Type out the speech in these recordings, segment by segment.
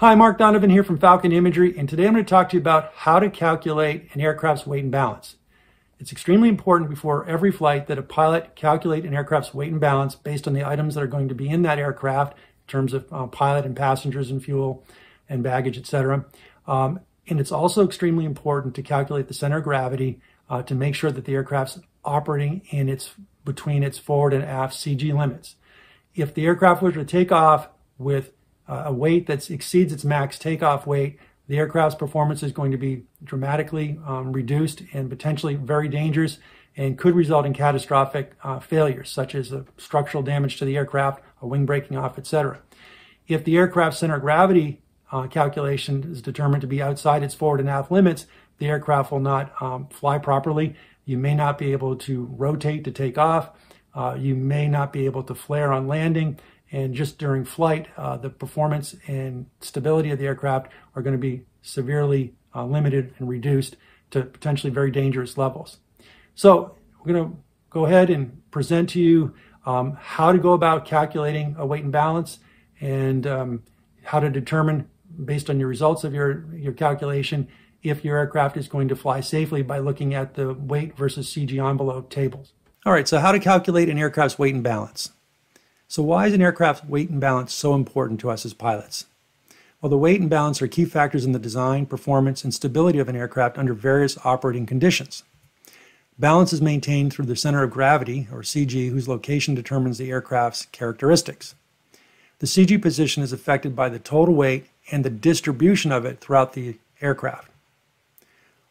Hi, Mark Donovan here from Falcon Imagery, and today I'm going to talk to you about how to calculate an aircraft's weight and balance. It's extremely important before every flight that a pilot calculate an aircraft's weight and balance based on the items that are going to be in that aircraft in terms of uh, pilot and passengers and fuel and baggage, etc. Um, and it's also extremely important to calculate the center of gravity uh, to make sure that the aircraft's operating in its between its forward and aft CG limits. If the aircraft were to take off with uh, a weight that exceeds its max takeoff weight, the aircraft's performance is going to be dramatically um, reduced and potentially very dangerous and could result in catastrophic uh, failures, such as structural damage to the aircraft, a wing breaking off, etc. If the aircraft center of gravity uh, calculation is determined to be outside its forward and aft limits, the aircraft will not um, fly properly. You may not be able to rotate to take off. Uh, you may not be able to flare on landing. And just during flight, uh, the performance and stability of the aircraft are going to be severely uh, limited and reduced to potentially very dangerous levels. So we're going to go ahead and present to you um, how to go about calculating a weight and balance and um, how to determine, based on your results of your, your calculation, if your aircraft is going to fly safely by looking at the weight versus CG envelope tables. All right, so how to calculate an aircraft's weight and balance. So why is an aircraft's weight and balance so important to us as pilots? Well, the weight and balance are key factors in the design, performance, and stability of an aircraft under various operating conditions. Balance is maintained through the center of gravity, or CG, whose location determines the aircraft's characteristics. The CG position is affected by the total weight and the distribution of it throughout the aircraft.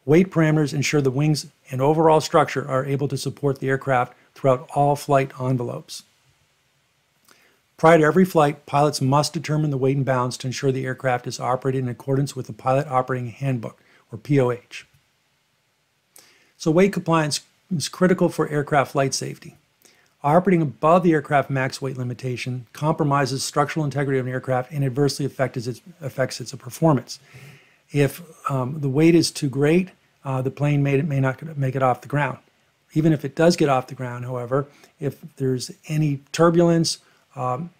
Weight parameters ensure the wings and overall structure are able to support the aircraft throughout all flight envelopes. Prior to every flight, pilots must determine the weight and balance to ensure the aircraft is operated in accordance with the Pilot Operating Handbook, or POH. So weight compliance is critical for aircraft flight safety. Operating above the aircraft max weight limitation compromises structural integrity of an aircraft and adversely affects its, affects its performance. If um, the weight is too great, uh, the plane may, may not make it off the ground. Even if it does get off the ground, however, if there's any turbulence um,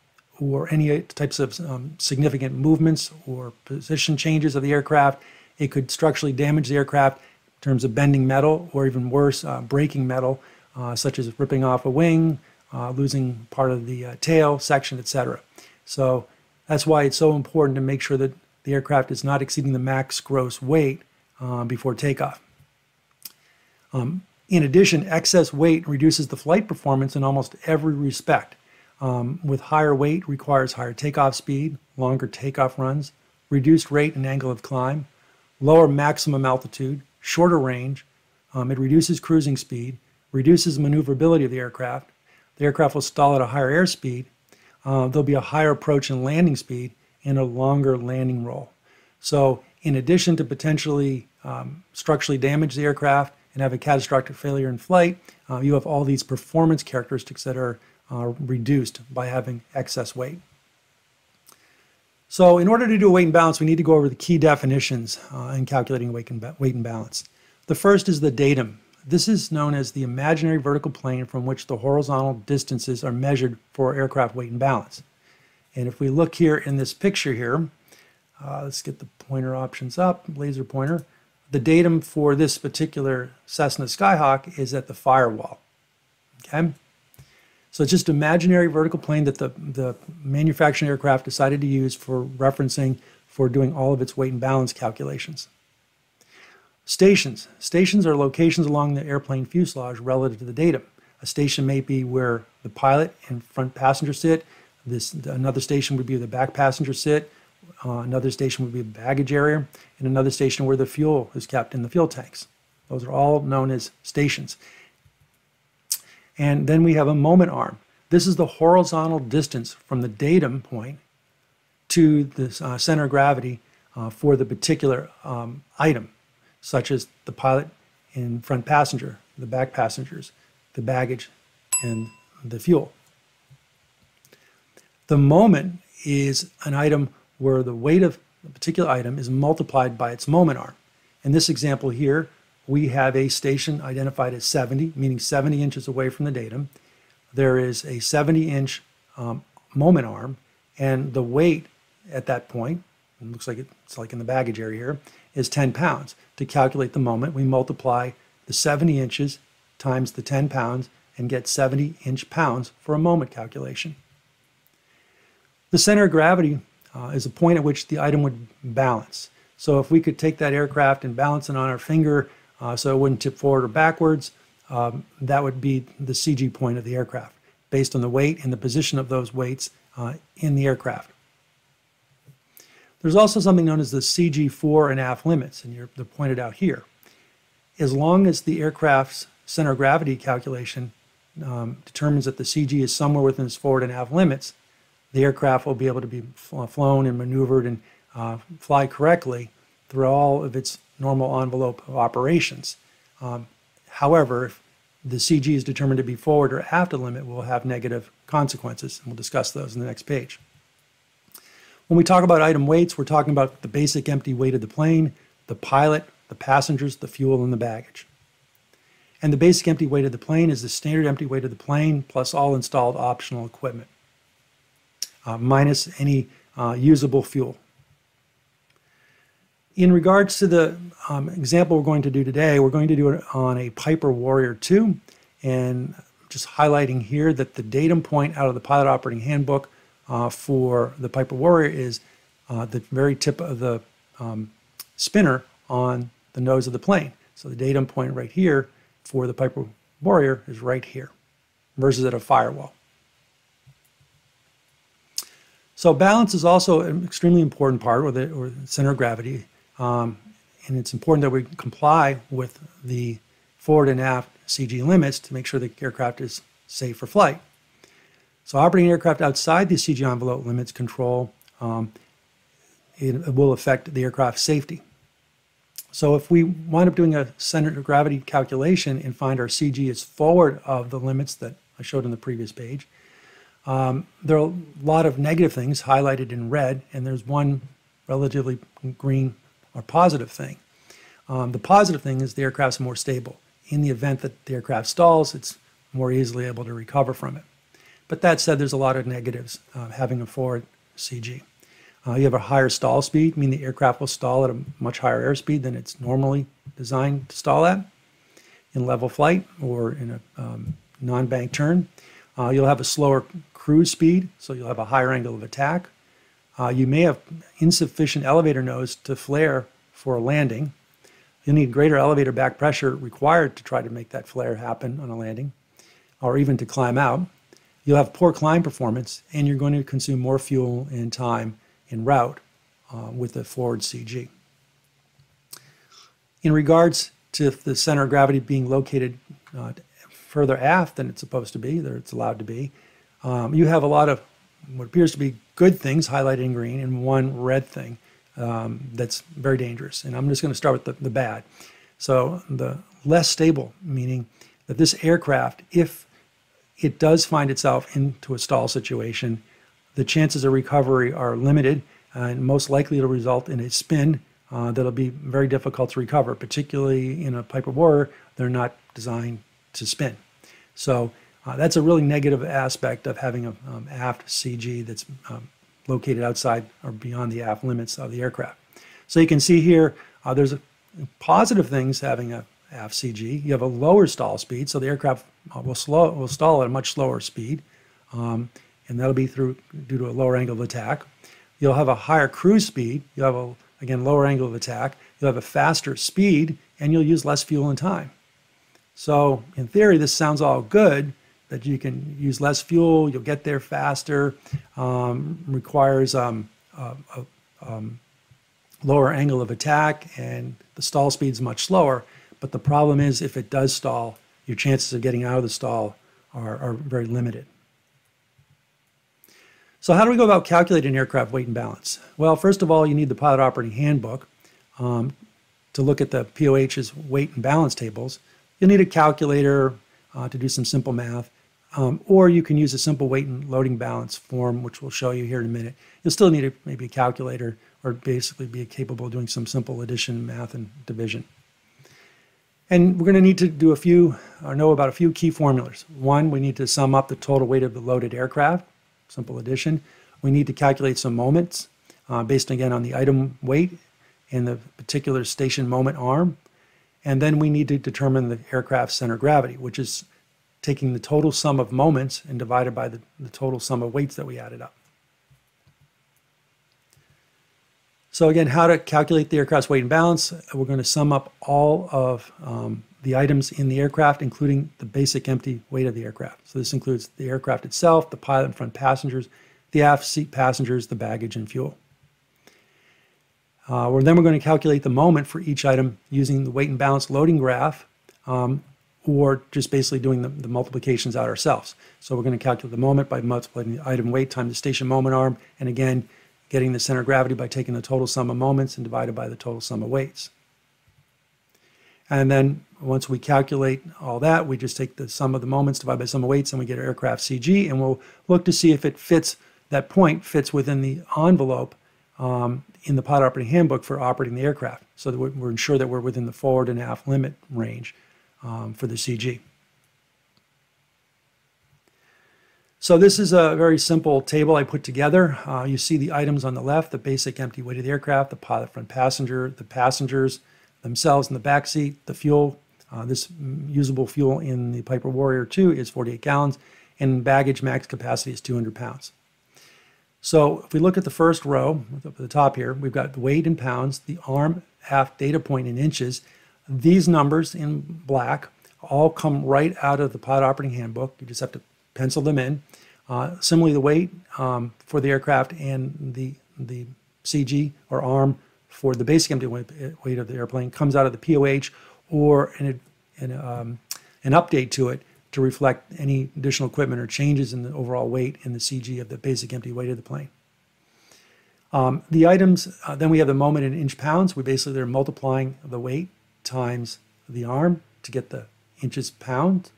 or any types of um, significant movements or position changes of the aircraft. It could structurally damage the aircraft in terms of bending metal or even worse, uh, breaking metal, uh, such as ripping off a wing, uh, losing part of the uh, tail section, etc. So that's why it's so important to make sure that the aircraft is not exceeding the max gross weight uh, before takeoff. Um, in addition, excess weight reduces the flight performance in almost every respect um, with higher weight requires higher takeoff speed, longer takeoff runs, reduced rate and angle of climb, lower maximum altitude, shorter range. Um, it reduces cruising speed, reduces maneuverability of the aircraft. The aircraft will stall at a higher airspeed. Uh, there'll be a higher approach and landing speed and a longer landing roll. So, in addition to potentially um, structurally damage the aircraft and have a catastrophic failure in flight, uh, you have all these performance characteristics that are uh, reduced by having excess weight. So in order to do a weight and balance, we need to go over the key definitions uh, in calculating weight and, weight and balance. The first is the datum. This is known as the imaginary vertical plane from which the horizontal distances are measured for aircraft weight and balance. And if we look here in this picture here, uh, let's get the pointer options up, laser pointer. The datum for this particular Cessna Skyhawk is at the firewall. Okay. So it's just an imaginary vertical plane that the, the manufacturing aircraft decided to use for referencing for doing all of its weight and balance calculations. Stations. Stations are locations along the airplane fuselage relative to the datum. A station may be where the pilot and front passenger sit. This another station would be where the back passenger sit. Uh, another station would be the baggage area, and another station where the fuel is kept in the fuel tanks. Those are all known as stations. And then we have a moment arm. This is the horizontal distance from the datum point to the uh, center of gravity uh, for the particular um, item, such as the pilot and front passenger, the back passengers, the baggage, and the fuel. The moment is an item where the weight of a particular item is multiplied by its moment arm. In this example here, we have a station identified as 70, meaning 70 inches away from the datum. There is a 70 inch um, moment arm, and the weight at that point looks like it's like in the baggage area here, is 10 pounds. To calculate the moment, we multiply the 70 inches times the 10 pounds and get 70 inch pounds for a moment calculation. The center of gravity uh, is a point at which the item would balance. So if we could take that aircraft and balance it on our finger uh, so it wouldn't tip forward or backwards, um, that would be the CG point of the aircraft based on the weight and the position of those weights uh, in the aircraft. There's also something known as the CG fore and aft limits, and they're pointed out here. As long as the aircraft's center of gravity calculation um, determines that the CG is somewhere within its forward and aft limits, the aircraft will be able to be flown and maneuvered and uh, fly correctly through all of its normal envelope of operations. Um, however, if the CG is determined to be forward or aft a limit, will have negative consequences, and we'll discuss those in the next page. When we talk about item weights, we're talking about the basic empty weight of the plane, the pilot, the passengers, the fuel, and the baggage. And the basic empty weight of the plane is the standard empty weight of the plane plus all installed optional equipment, uh, minus any uh, usable fuel. In regards to the um, example we're going to do today, we're going to do it on a Piper Warrior 2, and just highlighting here that the datum point out of the pilot operating handbook uh, for the Piper Warrior is uh, the very tip of the um, spinner on the nose of the plane. So the datum point right here for the Piper Warrior is right here versus at a firewall. So balance is also an extremely important part, or the, or center of gravity, um, and it's important that we comply with the forward and aft CG limits to make sure the aircraft is safe for flight. So operating aircraft outside the CG envelope limits control, um, it, it will affect the aircraft's safety. So if we wind up doing a center of gravity calculation and find our CG is forward of the limits that I showed on the previous page, um, there are a lot of negative things highlighted in red, and there's one relatively green or positive thing. Um, the positive thing is the aircraft's more stable. In the event that the aircraft stalls, it's more easily able to recover from it. But that said, there's a lot of negatives uh, having a forward CG. Uh, you have a higher stall speed, meaning the aircraft will stall at a much higher airspeed than it's normally designed to stall at in level flight or in a um, non-bank turn. Uh, you'll have a slower cruise speed, so you'll have a higher angle of attack. Uh, you may have insufficient elevator nose to flare for a landing. You'll need greater elevator back pressure required to try to make that flare happen on a landing or even to climb out you'll have poor climb performance and you're going to consume more fuel and time en route uh, with the forward CG. In regards to the center of gravity being located uh, further aft than it's supposed to be, that it's allowed to be, um, you have a lot of what appears to be good things highlighted in green and one red thing um, that's very dangerous. And I'm just going to start with the, the bad. So the less stable, meaning that this aircraft, if it does find itself into a stall situation, the chances of recovery are limited and most likely it'll result in a spin uh, that'll be very difficult to recover, particularly in a pipe Piper Warrior. They're not designed to spin. So uh, that's a really negative aspect of having an um, aft CG that's um, located outside or beyond the aft limits of the aircraft. So you can see here, uh, there's a, positive things having a aft CG. You have a lower stall speed, so the aircraft uh, will slow will stall at a much slower speed, um, and that'll be through due to a lower angle of attack. You'll have a higher cruise speed. You'll have a again lower angle of attack. You'll have a faster speed, and you'll use less fuel and time. So in theory, this sounds all good. That you can use less fuel, you'll get there faster. Um, requires um, a, a um, lower angle of attack, and the stall speed is much slower. But the problem is, if it does stall, your chances of getting out of the stall are, are very limited. So how do we go about calculating aircraft weight and balance? Well, first of all, you need the pilot operating handbook um, to look at the POH's weight and balance tables. You'll need a calculator uh, to do some simple math, um, or you can use a simple weight and loading balance form, which we'll show you here in a minute. You'll still need a, maybe a calculator or basically be capable of doing some simple addition, math, and division. And we're going to need to do a few, or know about a few key formulas. One, we need to sum up the total weight of the loaded aircraft, simple addition. We need to calculate some moments. uh, based again on the item weight and the particular station moment arm. And then we need to determine the aircraft center of gravity, which is taking the total sum of moments and divided by the, the total sum of weights that we added up. So again, how to calculate the aircraft's weight and balance. We're going to sum up all of um, the items in the aircraft, including the basic empty weight of the aircraft. So this includes the aircraft itself, the pilot and front passengers, the aft seat passengers, the baggage, and fuel. Uh, then we're going to calculate the moment for each item using the weight and balance loading graph, um, or just basically doing the, the, multiplications out ourselves. So we're going to calculate the moment by multiplying the item weight times the station moment arm, and again, getting the center of gravity by taking the total sum of moments and divided by the total sum of weights. And then once we calculate all that, we just take the sum of the moments divided by sum of weights and we get our aircraft CG and we'll look to see if it fits, that point fits within the envelope um, in the pilot operating handbook for operating the aircraft so that we're, we're ensure that we're within the forward and aft limit range um, for the CG. So this is a very simple table I put together. Uh, you see the items on the left, the basic empty weight of the aircraft, the pilot front passenger, the passengers themselves in the back seat, the fuel. Uh, this usable fuel in the Piper Warrior 2 is 48 gallons, and baggage max capacity is 200 pounds. So if we look at the first row, at the top here, we've got the weight in pounds, the arm half data point in inches. These numbers in black all come right out of the pilot operating handbook. You just have to pencil them in. Uh, similarly, the weight um, for the aircraft and the, the CG or arm for the basic empty weight of the airplane comes out of the POH or an, an, um, an update to it to reflect any additional equipment or changes in the overall weight in the CG of the basic empty weight of the plane. Um, the items, uh, then we have the moment in inch pounds. We basically they're multiplying the weight times the arm to get the inches pound.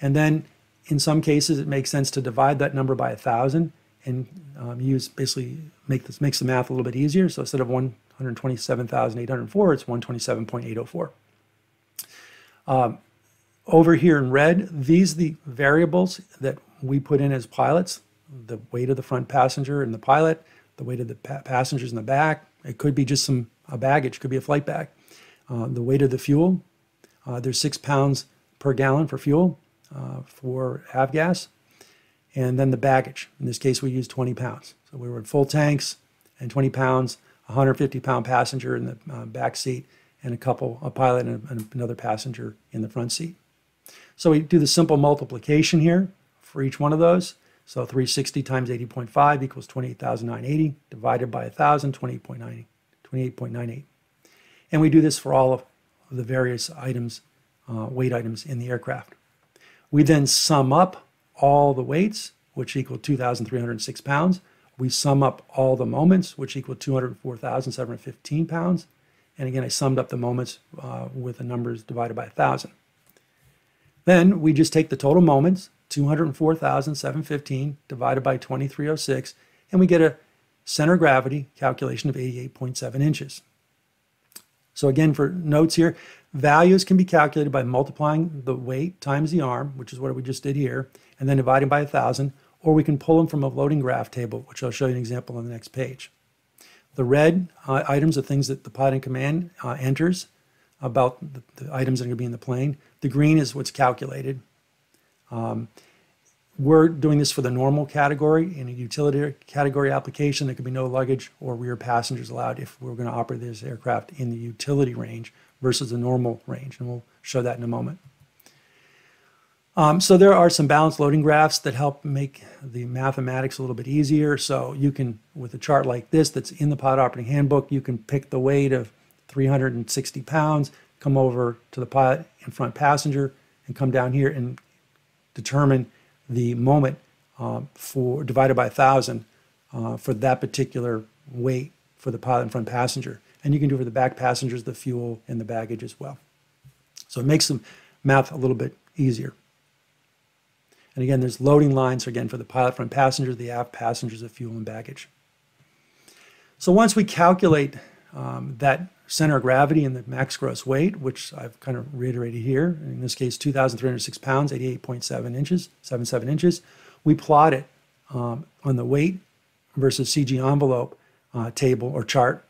And then in some cases, it makes sense to divide that number by a thousand and um, use basically make this makes the math a little bit easier. So instead of 127,804, it's 127.804. Um, over here in red, these the variables that we put in as pilots, the weight of the front passenger and the pilot, the weight of the pa passengers in the back. It could be just some a baggage, could be a flight bag. Uh, the weight of the fuel, uh, there's six pounds per gallon for fuel uh, for avgas, and then the baggage. In this case, we used 20 pounds. So we were in full tanks and 20 pounds, 150 pound passenger in the uh, back seat, and a couple, a pilot and, a, and another passenger in the front seat. So we do the simple multiplication here for each one of those. So 360 times 80.5 equals 28,980 divided by 1,000, 28.98. 28.98. And we do this for all of the various items, uh, weight items in the aircraft. We then sum up all the weights, which equal 2,306 pounds. We sum up all the moments, which equal 204,715 pounds. And again, I summed up the moments uh, with the numbers divided by 1,000. Then we just take the total moments, 204,715 divided by 2306, and we get a center gravity calculation of 88.7 inches. So again, for notes here, Values can be calculated by multiplying the weight times the arm, which is what we just did here, and then dividing by 1,000, or we can pull them from a loading graph table, which I'll show you an example on the next page. The red uh, items are things that the pilot in command uh, enters about the, the, items that are going to be in the plane. The green is what's calculated. Um, we're doing this for the normal category. In a utility category application, there could be no luggage or rear passengers allowed if we're going to operate this aircraft in the utility range versus the normal range, and we'll show that in a moment. Um, so there are some balanced loading graphs that help make the mathematics a little bit easier. So you can, with a chart like this that's in the pilot operating handbook, you can pick the weight of 360 pounds, come over to the pilot and front passenger, and come down here and determine the moment um, for divided by 1,000 uh, for that particular weight for the pilot and front passenger. And you can do for the back passengers, the fuel, and the baggage as well. So it makes the math a little bit easier. And again, there's loading lines, so again, for the pilot front passengers, the aft passengers, the fuel and baggage. So once we calculate um, that center of gravity and the max gross weight, which I've kind of reiterated here, in this case, 2,306 pounds, 88.7 inches, 77 inches, we plot it um, on the weight versus CG envelope uh, table or chart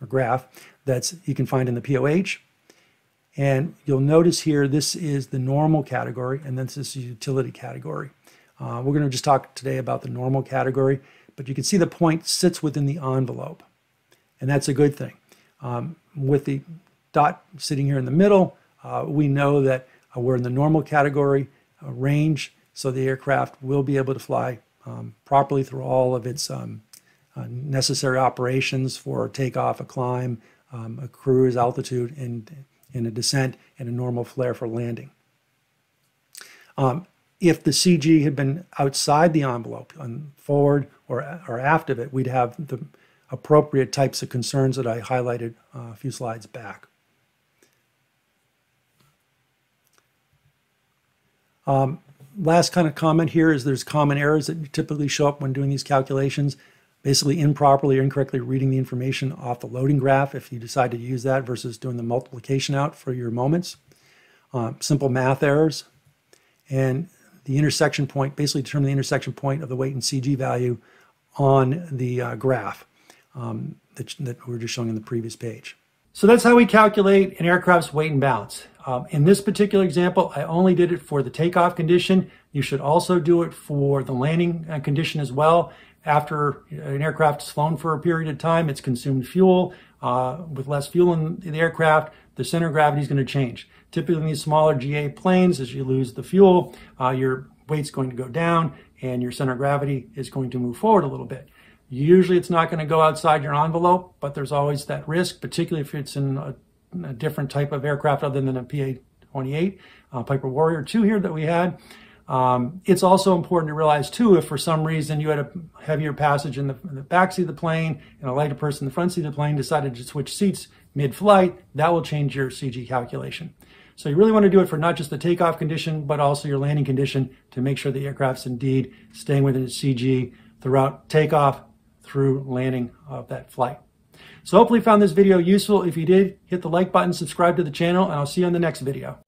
or graph that's you can find in the POH. And you'll notice here, this is the normal category, and then this is the utility category. Uh, we're going to just talk today about the normal category, but you can see the point sits within the envelope, and that's a good thing. Um, with the dot sitting here in the middle, uh, we know that uh, we're in the normal category uh, range, so the aircraft will be able to fly um, properly through all of its um, uh, necessary operations for takeoff, a climb, um, a cruise, altitude, and in a descent and a normal flare for landing. Um, if the CG had been outside the envelope, on forward or, or aft of it, we'd have the appropriate types of concerns that I highlighted uh, a few slides back. Um, last kind of comment here is there's common errors that typically show up when doing these calculations basically improperly or incorrectly reading the information off the loading graph if you decide to use that versus doing the multiplication out for your moments. Uh, simple math errors. And the intersection point, basically determine the intersection point of the weight and CG value on the uh, graph um, that, that we were just showing in the previous page. So that's how we calculate an aircraft's weight and balance. Um, in this particular example, I only did it for the takeoff condition. You should also do it for the landing uh, condition as well after an aircraft is flown for a period of time, it's consumed fuel. Uh, with less fuel in the aircraft, the center of gravity is going to change. Typically, in these smaller GA planes, as you lose the fuel, uh, your weight's going to go down and your center of gravity is going to move forward a little bit. Usually, it's not going to go outside your envelope, but there's always that risk, particularly if it's in a, a different type of aircraft other than a PA 28, uh, Piper Warrior 2 here that we had. Um, it's also important to realize too, if for some reason you had a heavier passage in the, in the back seat of the plane and a lighter person in the front seat of the plane decided to switch seats mid-flight, that will change your CG calculation. So you really want to do it for not just the takeoff condition, but also your landing condition to make sure the aircraft's indeed staying within its CG throughout takeoff through landing of that flight. So hopefully you found this video useful. If you did, hit the like button, subscribe to the channel, and I'll see you on the next video.